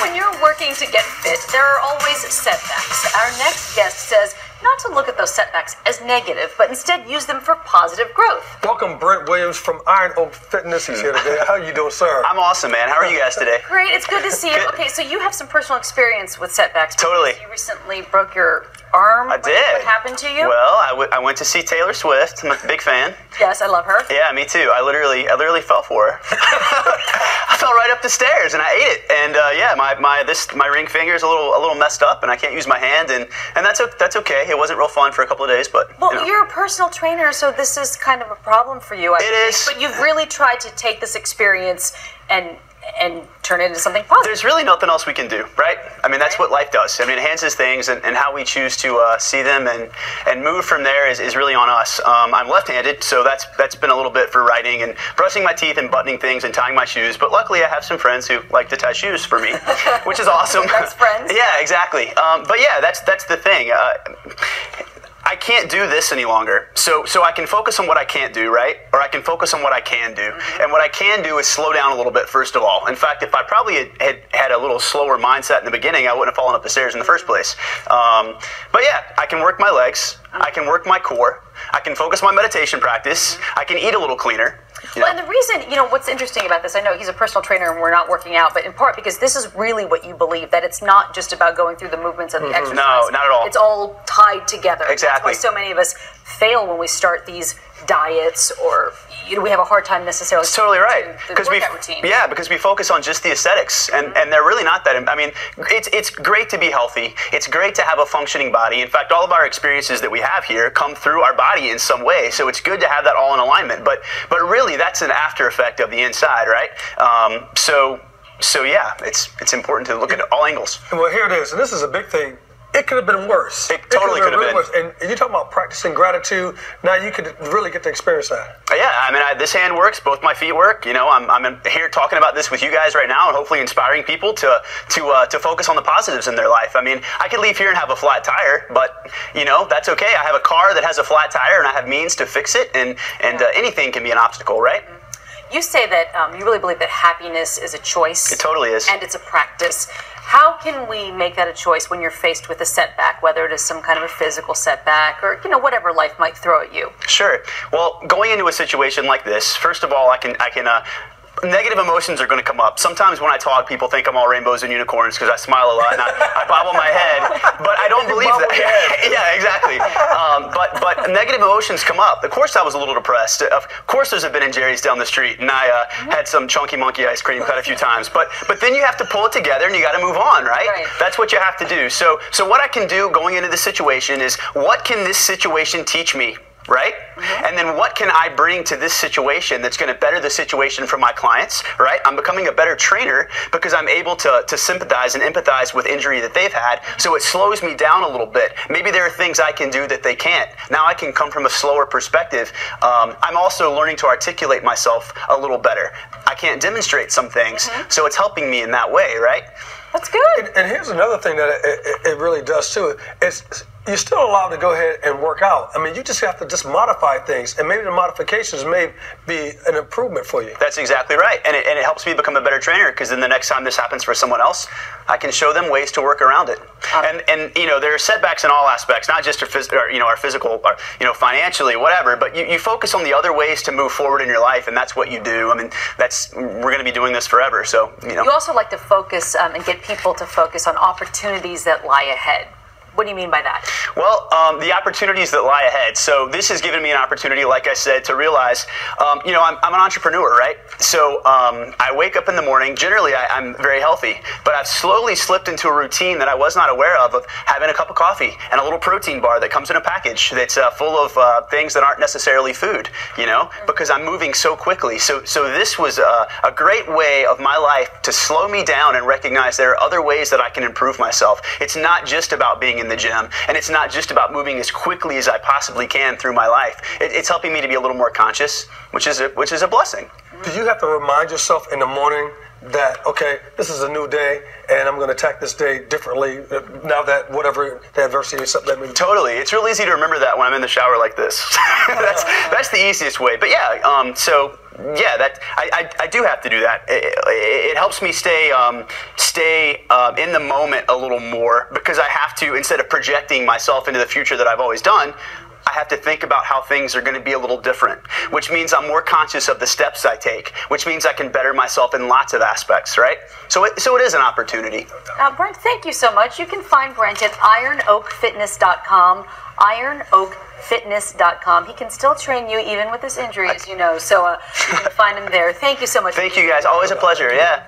When you're working to get fit, there are always setbacks. Our next guest says not to look at those setbacks as negative, but instead use them for positive growth. Welcome, Brent Williams from Iron Oak Fitness. He's here today. How are you doing, sir? I'm awesome, man. How are you guys today? Great, it's good to see you. Good. Okay, so you have some personal experience with setbacks. Totally. You recently broke your arm. I What- did. What happened to you? Well, I, w- I went to see Taylor Swift. I'm a big fan. yes, I love her. Yeah, me too. I literally, I literally fell for her. I fell right up the stairs and I ate it. And uh, yeah, my, my this my ring finger is a little a little messed up, and I can't use my hand, and and that's that's okay. It wasn't real fun for a couple of days, but Well, you know. you're a personal trainer, so this is kind of a problem for you. I It think. is. But you've really tried to take this experience and and turn it into something positive. there's really nothing else we can do, right? I mean, that's what life does. I mean, it enhances things, and, and how we choose to uh, see them and, and move from there is, is really on us. Um, I'm left-handed, so that's that's been a little bit for writing and brushing my teeth and buttoning things and tying my shoes. But luckily, I have some friends who like to tie shoes for me, which is awesome. Best friends. yeah, exactly. Um, but yeah, that's that's the thing. Uh, I can't do this any longer. So so I can focus on what I can't do, right? Or I can focus on what I can do. And what I can do is slow down a little bit first of all. In fact, if I probably had, had, had a little slower mindset in the beginning, I wouldn't have fallen up the stairs in the first place. Um, but yeah, I can work my legs. I can work my core. I can focus my meditation practice. I can eat a little cleaner. you Well, and the reason, you know, what's interesting about this, I know he's a personal trainer and we're not working out, but in part because this is really what you believe that it's not just about going through the movements and the exercise. Mm-hmm. No, not at all. It's all tied together. Exactly. That's why so many of us fail when we start these diets or you know, we have a hard time necessarily. That's totally right. Because we, routine. yeah, because we focus on just the aesthetics, and, and they're really not that. I mean, it's it's great to be healthy. It's great to have a functioning body. In fact, all of our experiences that we have here come through our body in some way. So it's good to have that all in alignment. But but really, that's an after effect of the inside, right? Um, so so yeah, it's it's important to look at all angles. Well, here it is, and this is a big thing. It could have been worse. It totally could have really been. worse. And you talking about practicing gratitude. Now you could really get to experience that. Yeah, I mean, I, this hand works. Both my feet work. You know, I'm, I'm here talking about this with you guys right now, and hopefully inspiring people to to uh, to focus on the positives in their life. I mean, I could leave here and have a flat tire, but you know, that's okay. I have a car that has a flat tire, and I have means to fix it. And and uh, anything can be an obstacle, right? You say that um, you really believe that happiness is a choice. It totally is. And it's a practice. How can we make that a choice when you're faced with a setback, whether it is some kind of a physical setback or you know whatever life might throw at you? Sure. Well, going into a situation like this, first of all, I can I can. Uh, Negative emotions are going to come up. Sometimes when I talk, people think I'm all rainbows and unicorns because I smile a lot and I, I bobble my head, but I don't believe that. yeah, exactly. Um, but but negative emotions come up. Of course, I was a little depressed. Of course, there's a Ben and Jerry's down the street, and I uh, had some chunky monkey ice cream quite a few times. But but then you have to pull it together and you got to move on, right? Right. That's what you have to do. So so what I can do going into this situation is what can this situation teach me? Right? And then what can I bring to this situation that's going to better the situation for my clients? Right? I'm becoming a better trainer because I'm able to, to sympathize and empathize with injury that they've had. So it slows me down a little bit. Maybe there are things I can do that they can't. Now I can come from a slower perspective. Um, I'm also learning to articulate myself a little better. I can't demonstrate some things, so it's helping me in that way, right? That's good. And here's another thing that it, it, it really does too. It's you're still allowed to go ahead and work out. I mean, you just have to just modify things, and maybe the modifications may be an improvement for you. That's exactly right, and it, and it helps me become a better trainer because then the next time this happens for someone else, I can show them ways to work around it. And and you know there are setbacks in all aspects, not just our, phys- or, you know our physical, or, you know financially, whatever. But you, you focus on the other ways to move forward in your life, and that's what you do. I mean, that's we're going to be doing this forever, so you know. You also like to focus um, and get people to focus on opportunities that lie ahead. What do you mean by that? Well, um, the opportunities that lie ahead. So this has given me an opportunity, like I said, to realize, um, you know, I'm, I'm an entrepreneur, right? So um, I wake up in the morning. Generally, I, I'm very healthy, but I've slowly slipped into a routine that I was not aware of, of having a cup of coffee and a little protein bar that comes in a package that's uh, full of uh, things that aren't necessarily food, you know, because I'm moving so quickly. So, so this was a, a great way of my life to slow me down and recognize there are other ways that I can improve myself. It's not just about being in the gym, and it's not just about moving as quickly as I possibly can through my life. It, it's helping me to be a little more conscious, which is a, which is a blessing. Do you have to remind yourself in the morning that okay, this is a new day, and I'm going to attack this day differently uh, now that whatever the adversity is something that may Totally. It's real easy to remember that when I'm in the shower like this. that's that's the easiest way. But yeah, um, so yeah, that I, I, I, do have to do that. It, it helps me stay um, stay um, in the moment a little more because I have to instead of projecting myself into the future that I've always done. Have to think about how things are going to be a little different, which means I'm more conscious of the steps I take, which means I can better myself in lots of aspects, right? So it, so it is an opportunity. Uh, Brent, thank you so much. You can find Brent at ironoakfitness.com, ironoakfitness.com. He can still train you even with his injury, as you know, so uh, you can find him there. Thank you so much. Thank you guys. Always a pleasure. Yeah.